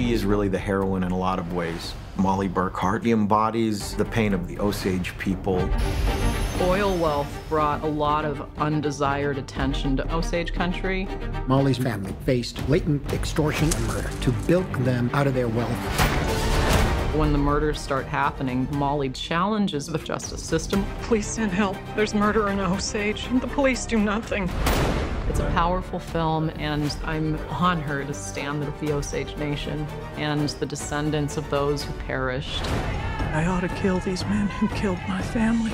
she is really the heroine in a lot of ways. Mollie Burkhart embodies the pain of the Osage people. Oil wealth brought a lot of undesired attention to Osage country. Mollie's family faced blatant extortion and murder to bilk them out of their wealth. When the murders start happening, Mollie challenges the justice system. Please send help. There's murder in Osage. And the police do nothing. It's a powerful film, and I'm on her to stand with the Osage Nation and the descendants of those who perished. I ought to kill these men who killed my family.